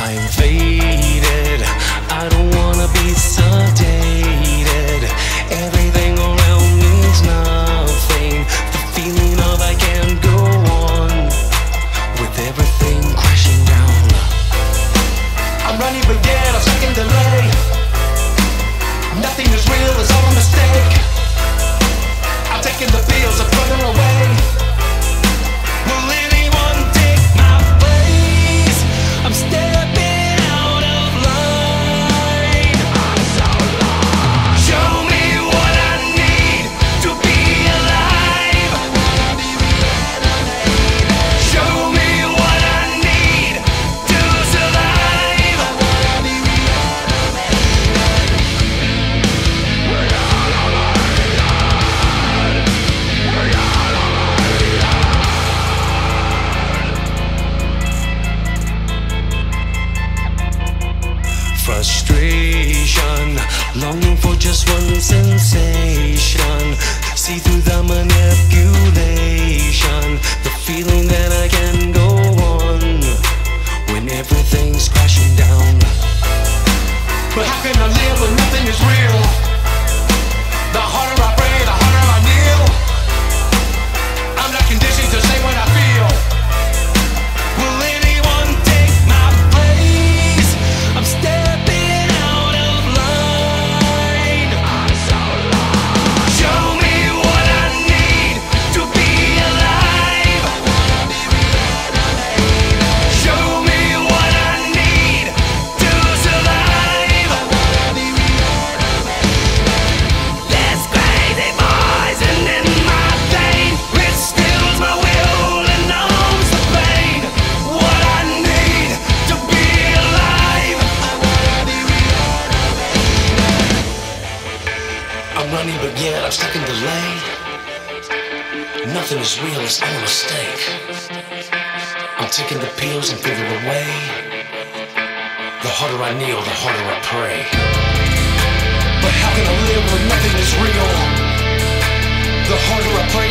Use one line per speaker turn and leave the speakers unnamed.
I'm fading I'm running, but yet delay. Nothing is real, it's all a mistake. frustration. Longing for just one sensation. See through the manipulation I'm running, but yet I'm stuck in delay. Nothing is real, it's all a mistake. I'm taking the pills and giving away. The harder I kneel, the harder I pray. But how can I live when nothing is real? The harder I pray.